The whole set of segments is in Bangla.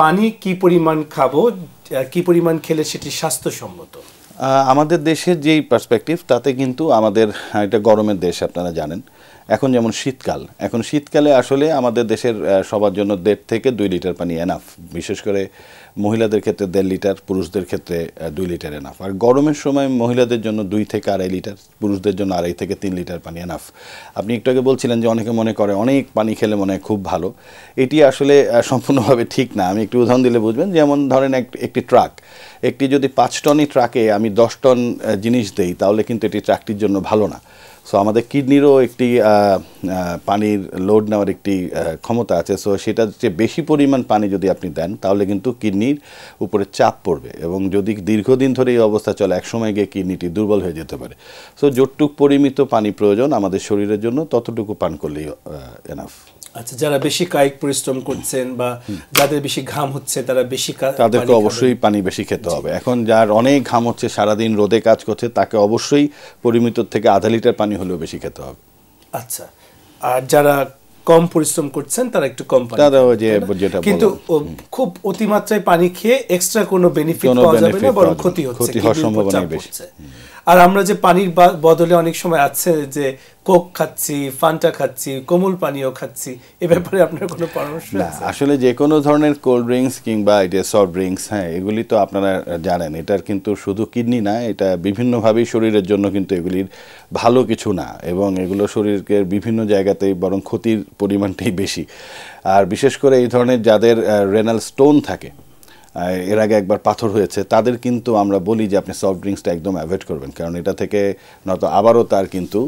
পানি কি পরিমাণ খাব কি পরিমাণ খেলে সেটি স্বাস্থ্যসম্মত? আমাদের দেশের যেই পার্সপেক্টিভ তাতে কিন্তু আমাদের এটা গরমের দেশ, আপনারা জানেন। এখন যেমন শীতকাল, এখন শীতকালে আসলে আমাদের দেশের সবার জন্য দেড় থেকে দুই লিটার পানি এনাফ বিশেষ করে মহিলাদের ক্ষেত্রে দেড় লিটার, পুরুষদের ক্ষেত্রে দুই লিটার এনাফ আর গরমের সময় মহিলাদের জন্য দুই থেকে আড়াই লিটার, পুরুষদের জন্য আড়াই থেকে তিন লিটার পানি এনাফ আপনি একটু আগে বলছিলেন যে অনেকে মনে করে অনেক পানি খেলে মনে হয় খুব ভালো। এটি আসলে সম্পূর্ণভাবে ঠিক না। আমি একটু উদাহরণ দিলে বুঝবেন, যেমন ধরেন এক- একটি ট্রাক। একটি যদি পাঁচ টনই ট্রাকে আমি দশ টন জিনিস দেই, তাহলে কিন্তু এটি ট্রাকটির জন্য ভালো না। সো আমাদের কিডনিরও একটি পানির লোড নেওয়ার একটি ক্ষমতা আছে। সো সেটা যে বেশি পরিমাণ পানি যদি আপনি দেন তাহলে কিন্তু কিডনির উপরে চাপ পড়বে এবং যদি দীর্ঘদিন ধরে এই অবস্থা চলে একসময় গিয়ে কিডনিটি দুর্বল হয়ে যেতে পারে। সো যতটুক পরিমিত পানি প্রয়োজন আমাদের শরীরের জন্য ততটুকু পান করলেই এনাফ আচ্ছা যারা বেশি কায়িক পরিশ্রম করছেন বা যাদের বেশি ঘাম হচ্ছে তারা বেশি তাদেরকে অবশ্যই পানি বেশি খেতে হবে। এখন যার অনেক ঘাম হচ্ছে সারাদিন রোদে কাজ করছে তাকে অবশ্যই পরিমিত থেকে আধা লিটার পানি হলেও বেশি খেতে হবে। আচ্ছা আর যারা কম পরিশ্রম করছেন তারা একটু কম পানি তারা যে? যেটা কিন্তু খুব অতিমাত্রায় পানি খেয়ে এক্সট্রা কোনো বেনিফিট পাওয়া যাবে না বরং ক্ষতি হচ্ছে ক্ষতি হওয়ার চাপ বেশি। আর আমরা যে পানির বদলে অনেক সময় আছে যে কোক খাচ্ছি ফান্টা খাচ্ছি কোমল পানীয় খাচ্ছি এ ব্যাপারে আপনার কোনো পরামর্শ না আসলে যে কোনো ধরনের কোল্ড ড্রিঙ্কস কিংবা এটা সফট ড্রিঙ্কস হ্যাঁ এগুলি তো আপনারা জানেন এটার কিন্তু শুধু কিডনি না এটা বিভিন্নভাবেই শরীরের জন্য কিন্তু এগুলির ভালো কিছু না এবং এগুলো শরীরকে বিভিন্ন জায়গাতেই বরং ক্ষতির পরিমাণটাই বেশি। আর বিশেষ করে এই ধরনের যাদের রেনাল স্টোন থাকে এর আগে একবার পাথর হয়েছে, তাদের কিন্তু আমরা বলি যে আপনি সফট ড্রিঙ্কসটা একদম অ্যাভয়েড করবেন, কারণ এটা থেকে নয়তো আবারও তার কিন্তু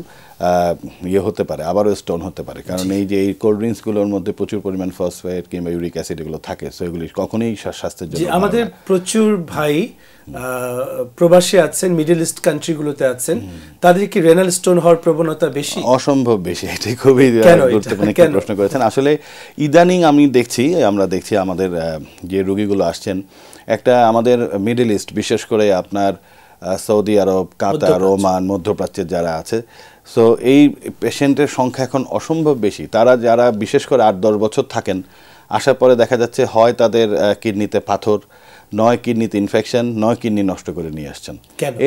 ইয়ে হতে পারে আবারও স্টোন হতে পারে। কারণ এই যে এই কোল্ড ড্রিঙ্কসগুলোর মধ্যে প্রচুর পরিমাণ ফসফেট কিংবা ইউরিক অ্যাসিড এগুলো থাকে সো এগুলি কখনোই স্বাস্থ্যের জন্য আমাদের প্রচুর ভাই প্রবাসী আছেন মিডল ইস্ট কান্ট্রিগুলোতে আছেন। তাদের কি রেনাল স্টোন হওয়ার প্রবণতা বেশি? অসম্ভব বেশি এটাই খুবই এটা? গুরুত্বপূর্ণ একটি? প্রশ্ন করেছেন। আসলে ইদানিং আমি দেখছি আমরা দেখছি আমাদের যে রোগীগুলো আসছেন একটা আমাদের মিডল ইস্ট বিশেষ করে আপনার সৌদি আরব কাতার। ওমান মধ্যপ্রাচ্যের যারা আছে। সো এই পেশেন্টের সংখ্যা এখন অসম্ভব বেশি। তারা যারা বিশেষ করে আট দশ বছর থাকেন আসার পরে দেখা যাচ্ছে হয় তাদের কিডনিতে পাথর নয় কিডনিতে ইনফেকশন নয় কিডনি নষ্ট করে নিয়ে আসছেন।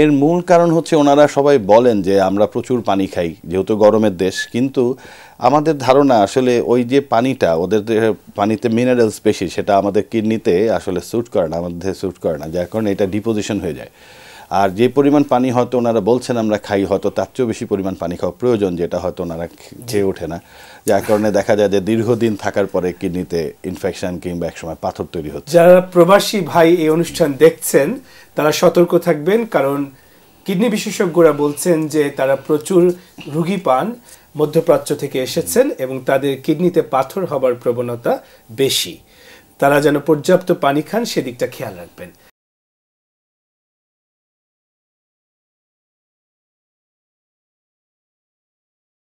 এর মূল কারণ হচ্ছে ওনারা সবাই বলেন যে আমরা প্রচুর পানি খাই যেহেতু গরমের দেশ। কিন্তু আমাদের ধারণা আসলে ওই যে পানিটা ওদের পানিতে মিনারেলস বেশি সেটা আমাদের কিডনিতে আসলে স্যুট করে না আমাদের স্যুট করে না যার কারণে এটা ডিপোজিশন হয়ে যায়। আর যে পরিমাণ পানি হয়তো ওনারা বলছেন আমরা খাই, হয়তো তার চেয়েও বেশি পরিমাণ পানি খাওয়া প্রয়োজন, যেটা হয়তো ওনারা খেয়ে ওঠে না। যার কারণে দেখা যায় যে দীর্ঘদিন থাকার পরে কিডনিতে ইনফেকশন কিংবা একসময় পাথর তৈরি হচ্ছে। যারা প্রবাসী ভাই এই অনুষ্ঠান দেখছেন, তারা সতর্ক থাকবেন, কারণ কিডনি বিশেষজ্ঞরা বলছেন যে তারা প্রচুর রুগী পান, মধ্যপ্রাচ্য থেকে এসেছেন এবং তাদের কিডনিতে পাথর হবার প্রবণতা বেশি। তারা যেন পর্যাপ্ত পানি খান, সেদিকটা খেয়াল রাখবেন।